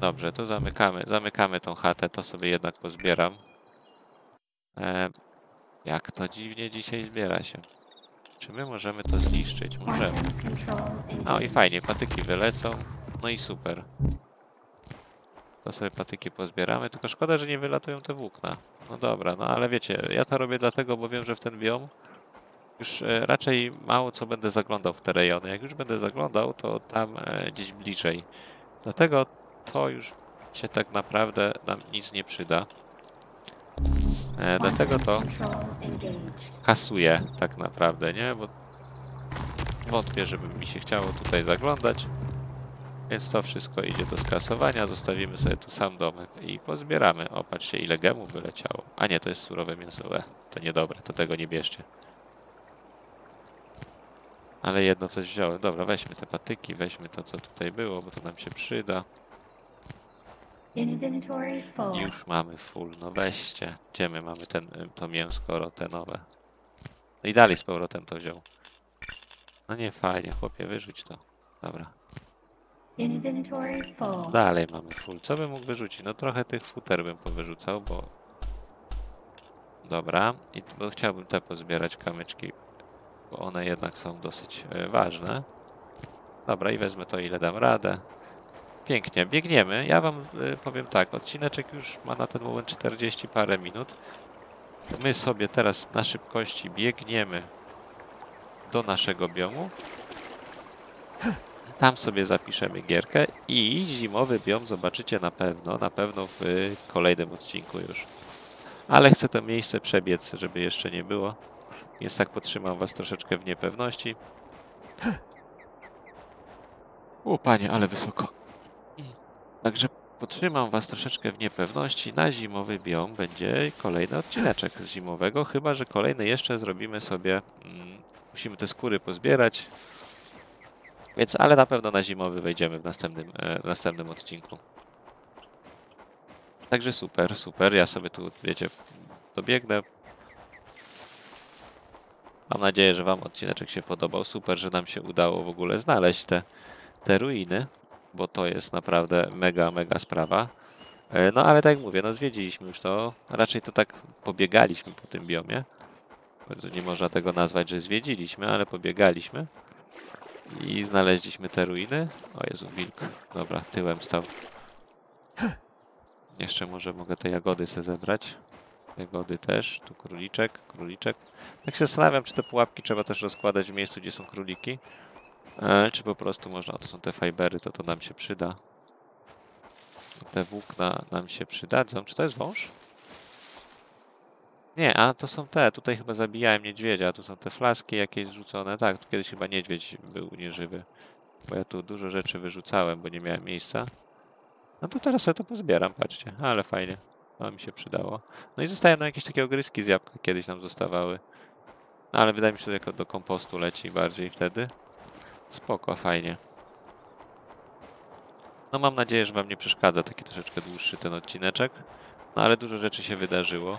Dobrze, to zamykamy, zamykamy tą chatę, to sobie jednak pozbieram. E, jak to dziwnie dzisiaj zbiera się. Czy my możemy to zniszczyć? Możemy. No i fajnie, patyki wylecą. No i super. To sobie patyki pozbieramy, tylko szkoda, że nie wylatują te włókna. No dobra, no ale wiecie, ja to robię dlatego, bo wiem, że w ten biom już e, raczej mało co będę zaglądał w te rejony. Jak już będę zaglądał, to tam e, gdzieś bliżej. Dlatego to już się tak naprawdę nam nic nie przyda. E, dlatego to kasuję tak naprawdę, nie? Bo wątpię, żeby mi się chciało tutaj zaglądać. Więc to wszystko idzie do skasowania. Zostawimy sobie tu sam domek i pozbieramy. O, patrzcie, ile gemów wyleciało. A nie, to jest surowe mięso. E, to niedobre, to tego nie bierzcie. Ale jedno coś wziąłem. Dobra, weźmy te patyki, weźmy to, co tutaj było, bo to nam się przyda. Inventory full. Już mamy full, no weźcie. Gdzie my mamy ten, y, to mięsko rotenowe? No i dalej z powrotem to wziął. No nie fajnie, chłopie, wyrzuć to. Dobra. Inventory full. Dalej mamy full. Co bym mógł wyrzucić? No trochę tych futer bym powyrzucał, bo... Dobra. I bo chciałbym te pozbierać kamyczki, bo one jednak są dosyć e, ważne. Dobra, i wezmę to, ile dam radę. Pięknie, biegniemy. Ja wam e, powiem tak, odcineczek już ma na ten moment 40 parę minut. My sobie teraz na szybkości biegniemy do naszego biomu. Tam sobie zapiszemy gierkę i zimowy biom zobaczycie na pewno, na pewno w y, kolejnym odcinku już. Ale chcę to miejsce przebiec, żeby jeszcze nie było. Więc tak potrzymam was troszeczkę w niepewności. O panie, ale wysoko. Także potrzymam was troszeczkę w niepewności. Na zimowy biom będzie kolejny odcineczek z zimowego, chyba że kolejny jeszcze zrobimy sobie. Mm, musimy te skóry pozbierać. Więc, ale na pewno na zimowy wejdziemy w następnym, e, w następnym odcinku. Także super, super. Ja sobie tu, wiecie, dobiegnę. Mam nadzieję, że Wam odcineczek się podobał. Super, że nam się udało w ogóle znaleźć te, te ruiny, bo to jest naprawdę mega, mega sprawa. E, No ale tak jak mówię, no zwiedziliśmy już to. Raczej to tak pobiegaliśmy po tym biomie. Bardzo Nie można tego nazwać, że zwiedziliśmy, ale pobiegaliśmy. I znaleźliśmy te ruiny. O Jezu, wilk. Dobra, tyłem stał. Jeszcze może mogę te jagody sobie zebrać. Jagody też. Tu króliczek, króliczek. Tak się zastanawiam, czy te pułapki trzeba też rozkładać w miejscu, gdzie są króliki. E, czy po prostu można... To są te fajbery, to to nam się przyda. Te włókna nam się przydadzą. Czy to jest wąż? Nie, a to są te. Tutaj chyba zabijałem niedźwiedzia. Tu są te flaski jakieś zrzucone. Tak, tu kiedyś chyba niedźwiedź był nieżywy. Bo ja tu dużo rzeczy wyrzucałem, bo nie miałem miejsca. No to teraz sobie to pozbieram, patrzcie. Ale fajnie. To mi się przydało. No i zostają nam jakieś takie ogryski z jabłka. Kiedyś nam zostawały. No ale wydaje mi się, że jako do kompostu leci bardziej wtedy. Spoko, fajnie. No mam nadzieję, że wam nie przeszkadza taki troszeczkę dłuższy ten odcineczek. No ale dużo rzeczy się wydarzyło.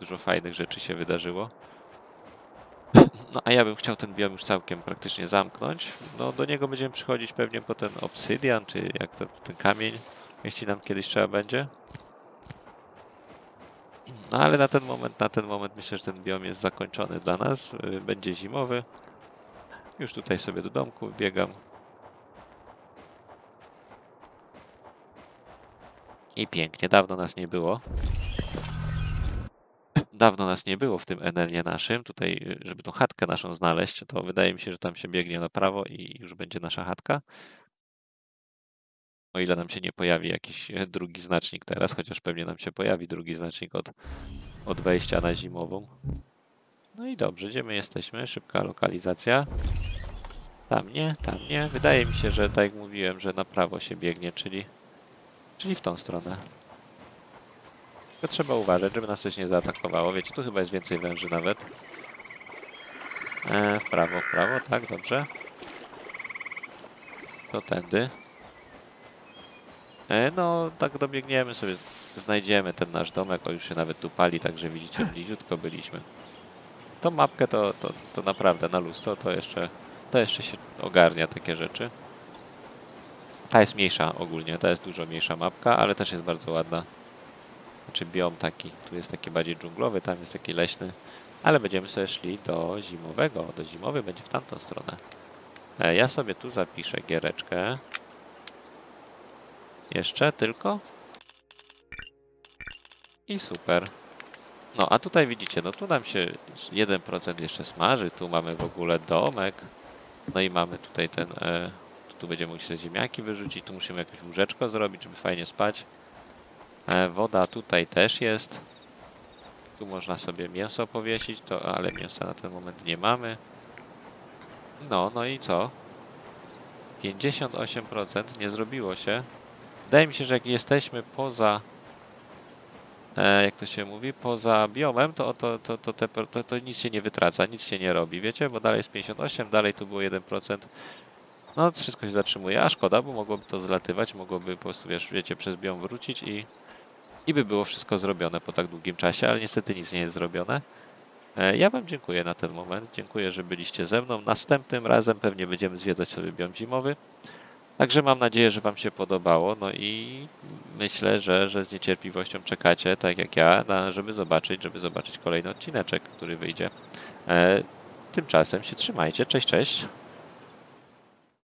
Dużo fajnych rzeczy się wydarzyło. No a ja bym chciał ten biom już całkiem praktycznie zamknąć. No do niego będziemy przychodzić pewnie po ten obsydian, czy jak to, ten kamień, jeśli nam kiedyś trzeba będzie. No ale na ten moment, na ten moment myślę, że ten biom jest zakończony dla nas. y, Będzie zimowy. Już tutaj sobie do domku biegam. I pięknie, dawno nas nie było. dawno nas nie było w tym Enelnie naszym, tutaj, żeby tą chatkę naszą znaleźć, to wydaje mi się, że tam się biegnie na prawo i już będzie nasza chatka. O ile nam się nie pojawi jakiś drugi znacznik teraz, chociaż pewnie nam się pojawi drugi znacznik od, od wejścia na zimową. No i dobrze, gdzie my jesteśmy? Szybka lokalizacja. Tam nie, tam nie. Wydaje mi się, że tak jak mówiłem, że na prawo się biegnie, czyli, czyli w tą stronę. Tylko trzeba uważać, żeby nas coś nie zaatakowało. Wiecie, tu chyba jest więcej węży nawet. E, w prawo, w prawo, tak, dobrze. To tędy. E, no, tak dobiegniemy sobie, znajdziemy ten nasz domek. O, już się nawet tu pali, także widzicie, bliziutko byliśmy. Tą mapkę to, to, to naprawdę na luz, to, to, jeszcze, to jeszcze się ogarnia takie rzeczy. Ta jest mniejsza ogólnie, ta jest dużo mniejsza mapka, ale też jest bardzo ładna. Znaczy biom taki, tu jest taki bardziej dżunglowy, tam jest taki leśny. Ale będziemy sobie szli do zimowego, do zimowy będzie w tamtą stronę. E, Ja sobie tu zapiszę giereczkę. Jeszcze tylko. I super. No, a tutaj widzicie, no tu nam się 1% jeszcze smaży, tu mamy w ogóle domek. No i mamy tutaj ten, e, tu będziemy musieli ziemniaki wyrzucić, tu musimy jakieś łóżeczko zrobić, żeby fajnie spać. E, woda tutaj też jest. Tu można sobie mięso powiesić, to, ale mięsa na ten moment nie mamy. No, no i co? 58% nie zrobiło się. Wydaje mi się, że jak jesteśmy poza, jak to się mówi, poza biomem, to, to, to, to, te, to, to nic się nie wytraca, nic się nie robi, wiecie? Bo dalej jest 58, dalej tu było 1%. No, wszystko się zatrzymuje, a szkoda, bo mogłoby to zlatywać, mogłoby po prostu, wiesz, wiecie, przez biom wrócić i, i by było wszystko zrobione po tak długim czasie, ale niestety nic nie jest zrobione. E, Ja Wam dziękuję na ten moment. Dziękuję, że byliście ze mną. Następnym razem pewnie będziemy zwiedzać sobie biom zimowy. Także mam nadzieję, że Wam się podobało. No i myślę, że, że z niecierpliwością czekacie, tak jak ja, na, żeby zobaczyć, żeby zobaczyć kolejny odcineczek, który wyjdzie. E, tymczasem się trzymajcie. Cześć, cześć.